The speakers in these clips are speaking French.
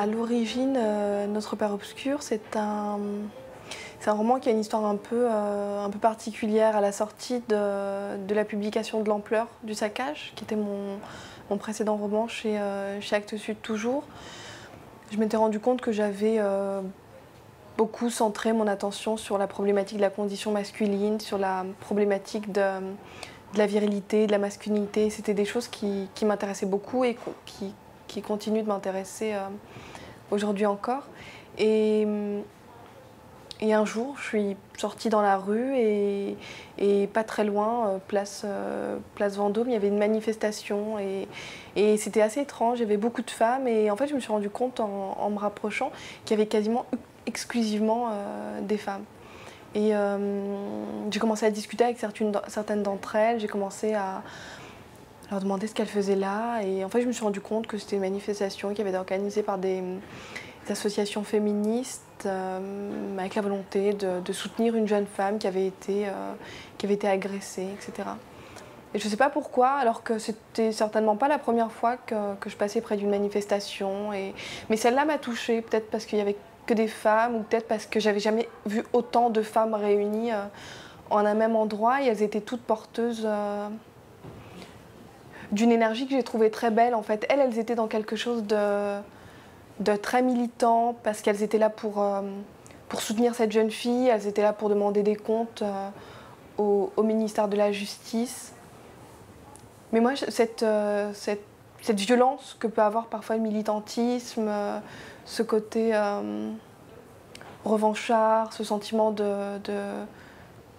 À l'origine, euh, Notre Père Obscur, c'est un, un roman qui a une histoire un peu, euh, un peu particulière à la sortie de, de la publication de L'Ampleur du saccage, qui était mon, mon précédent roman chez, euh, chez Actes Sud Toujours. Je m'étais rendu compte que j'avais beaucoup centré mon attention sur la problématique de la condition masculine, sur la problématique de, de la virilité, de la masculinité. C'était des choses qui, qui m'intéressaient beaucoup et qui, qui continuent de m'intéresser euh, aujourd'hui encore. Et, et un jour, je suis sortie dans la rue et, et pas très loin, euh, place, euh, place Vendôme, il y avait une manifestation et, et c'était assez étrange. Il y avait beaucoup de femmes et en fait, je me suis rendu compte en, me rapprochant qu'il y avait quasiment exclusivement euh, des femmes. Et euh, j'ai commencé à discuter avec certaines d'entre elles, j'ai commencé à leur demander ce qu'elles faisaient là. Et en fait, je me suis rendu compte que c'était une manifestation qui avait été organisée par des, associations féministes euh, avec la volonté de, soutenir une jeune femme qui avait été, euh, qui avait été agressée, etc. Et je ne sais pas pourquoi, alors que c'était certainement pas la première fois que, je passais près d'une manifestation. Mais celle-là m'a touchée, peut-être parce qu'il y avait que des femmes, ou peut-être parce que j'avais jamais vu autant de femmes réunies euh, en un même endroit, et elles étaient toutes porteuses d'une énergie que j'ai trouvée très belle. En fait, elles, elles étaient dans quelque chose de, très militant, parce qu'elles étaient là pour, euh, pour soutenir cette jeune fille, elles étaient là pour demander des comptes euh, au, ministère de la Justice. Mais moi, euh, cette, cette violence que peut avoir parfois le militantisme, ce côté revanchard, ce sentiment de-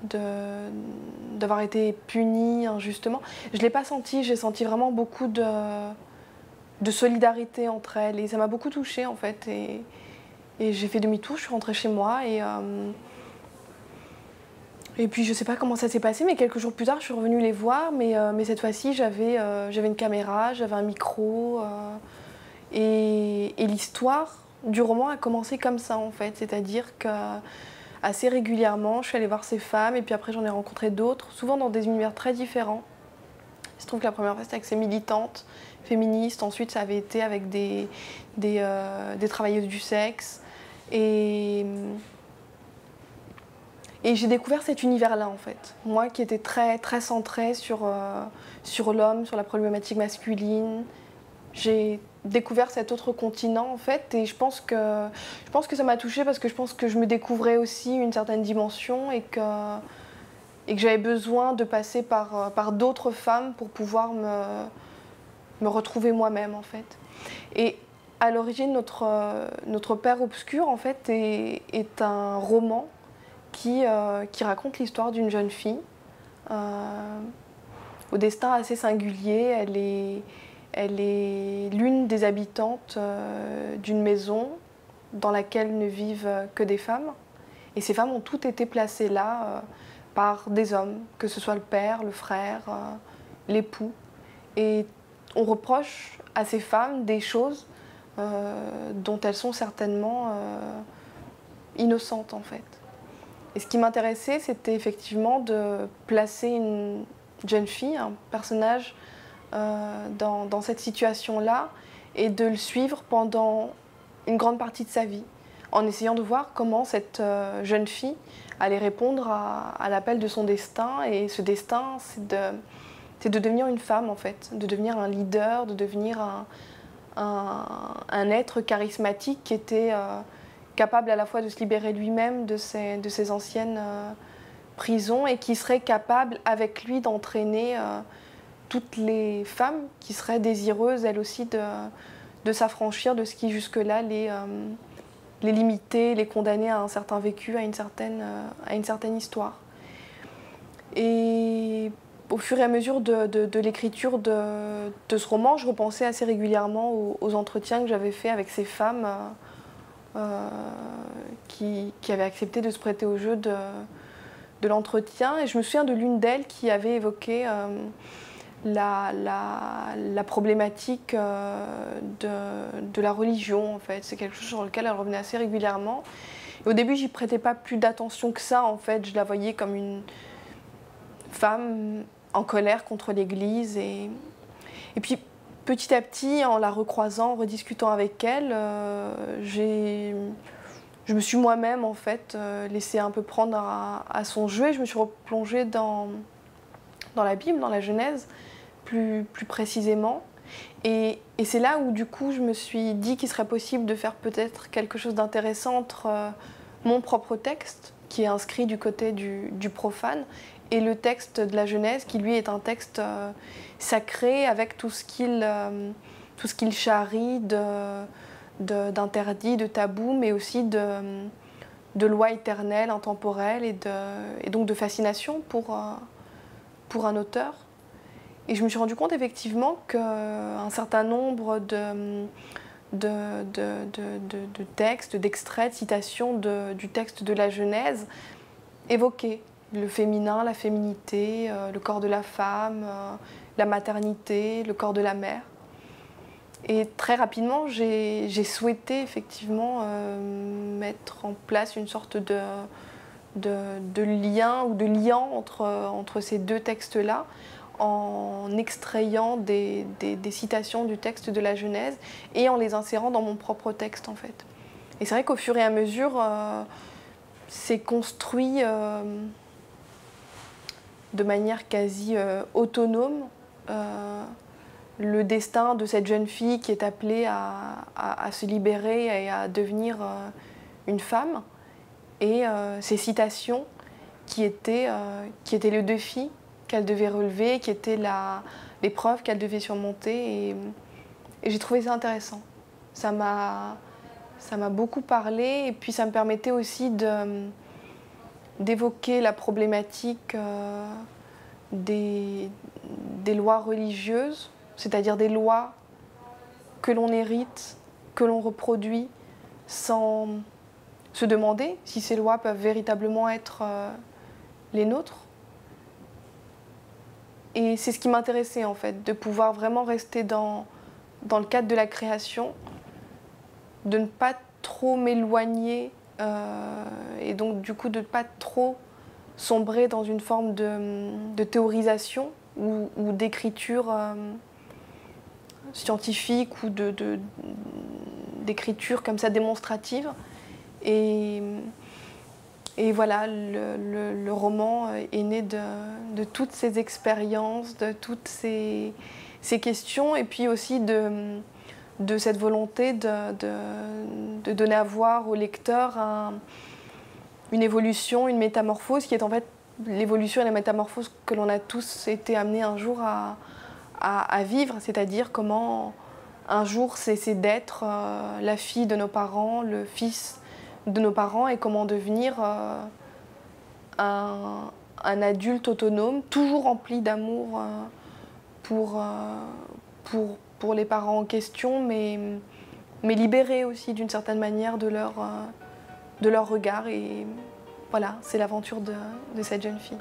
d'avoir été puni injustement, je ne l'ai pas senti. J'ai senti vraiment beaucoup de, de solidarité entre elles et ça m'a beaucoup touchée en fait. Et, et j'ai fait demi-tour, je suis rentrée chez moi et. euh, et puis je sais pas comment ça s'est passé, mais quelques jours plus tard, je suis revenue les voir, mais, euh, mais cette fois-ci, j'avais euh, j'avais une caméra, j'avais un micro, et, et l'histoire du roman a commencé comme ça en fait, c'est-à-dire que assez régulièrement, je suis allée voir ces femmes, et puis après j'en ai rencontré d'autres, souvent dans des univers très différents. Il se trouve que la première fois c'était avec ces militantes féministes, ensuite ça avait été avec des, des, euh, travailleuses du sexe, et et j'ai découvert cet univers-là, en fait. Moi qui étais très, très centrée sur, euh, sur l'homme, sur la problématique masculine, j'ai découvert cet autre continent, en fait. Et je pense que, je pense que ça m'a touchée parce que je pense que je me découvrais aussi une certaine dimension et que, et que j'avais besoin de passer par, euh, par d'autres femmes pour pouvoir me, me retrouver moi-même, en fait. Et à l'origine, notre, euh, notre Père Obscur, en fait, est, est un roman qui, euh, qui raconte l'histoire d'une jeune fille au destin assez singulier. Elle est, elle est l'une des habitantes euh, d'une maison dans laquelle ne vivent que des femmes. Et ces femmes ont toutes été placées là euh, par des hommes, que ce soit le père, le frère, euh, l'époux. Et on reproche à ces femmes des choses euh, dont elles sont certainement euh, innocentes en fait. Et ce qui m'intéressait, c'était effectivement de placer une jeune fille, un personnage, euh, dans, cette situation-là et de le suivre pendant une grande partie de sa vie, en essayant de voir comment cette euh, jeune fille allait répondre à, l'appel de son destin. Et ce destin, c'est de, de devenir une femme, en fait, de devenir un leader, de devenir un, un, être charismatique qui était... euh, capable à la fois de se libérer lui-même de ses, de ses anciennes prisons et qui serait capable avec lui d'entraîner toutes les femmes qui seraient désireuses elles aussi de, s'affranchir de ce qui jusque-là les, euh, les limitait, les condamnait à un certain vécu, à une certaine, euh, à une certaine histoire. Et au fur et à mesure de, l'écriture de, ce roman, je repensais assez régulièrement aux, entretiens que j'avais faits avec ces femmes. euh, qui, qui avait accepté de se prêter au jeu de, l'entretien. Et je me souviens de l'une d'elles qui avait évoqué la, la, problématique euh, de, de la religion, en fait. C'est quelque chose sur lequel elle revenait assez régulièrement. Et au début, j'y prêtais pas plus d'attention que ça, en fait. Je la voyais comme une femme en colère contre l'Église. Et, et puis, petit à petit, en la recroisant, en rediscutant avec elle, j'ai je me suis moi-même en fait euh, laissée un peu prendre à, son jeu et je me suis replongée dans, dans la Bible, dans la Genèse, plus, précisément. Et, c'est là où du coup je me suis dit qu'il serait possible de faire peut-être quelque chose d'intéressant entre euh, mon propre texte, qui est inscrit du côté du, profane, et le texte de la Genèse, qui lui est un texte euh, sacré avec tout ce qu'il qu'il charrie de d'interdits, de, tabous, mais aussi de, de lois éternelles, intemporelles et, de, et donc de fascination euh, pour un auteur. Et je me suis rendu compte effectivement qu'un certain nombre de, de, de textes, d'extraits, de citations du texte de la Genèse évoquaient le féminin, la féminité, euh, le corps de la femme, euh, la maternité, le corps de la mère. Et très rapidement, j'ai souhaité effectivement euh, mettre en place une sorte de, de, lien ou de liant entre, entre ces deux textes-là en extrayant des, citations du texte de la Genèse et en les insérant dans mon propre texte en fait. Et c'est vrai qu'au fur et à mesure, euh, c'est construit euh, de manière quasi autonome le destin de cette jeune fille qui est appelée à, se libérer et à devenir euh, une femme, et euh, ces citations qui étaient, euh, qui étaient le défi qu'elle devait relever, qui étaient l'épreuve qu'elle devait surmonter. Et, j'ai trouvé ça intéressant. Ça m'a, beaucoup parlé, et puis ça me permettait aussi d'évoquer la problématique des, des lois religieuses c'est-à-dire des lois que l'on hérite, que l'on reproduit sans se demander si ces lois peuvent véritablement être euh, les nôtres. Et c'est ce qui m'intéressait en fait, de pouvoir vraiment rester dans, dans le cadre de la création, de ne pas trop m'éloigner euh, et donc du coup de ne pas trop sombrer dans une forme de, théorisation ou, d'écriture. Euh, scientifique ou d'écriture de, comme ça démonstrative. Et, et voilà, le, roman est né de, toutes ces expériences, de toutes ces, questions, et puis aussi de, cette volonté de, donner à voir au lecteur une évolution, une métamorphose, qui est en fait l'évolution et la métamorphose que l'on a tous été amenés un jour à, à, vivre, c'est-à-dire comment un jour cesser d'être euh, la fille de nos parents, le fils de nos parents et comment devenir euh, un, adulte autonome, toujours rempli d'amour euh, pour, pour, les parents en question, mais, libéré aussi d'une certaine manière de leur, de regard. Et voilà, c'est l'aventure de cette jeune fille.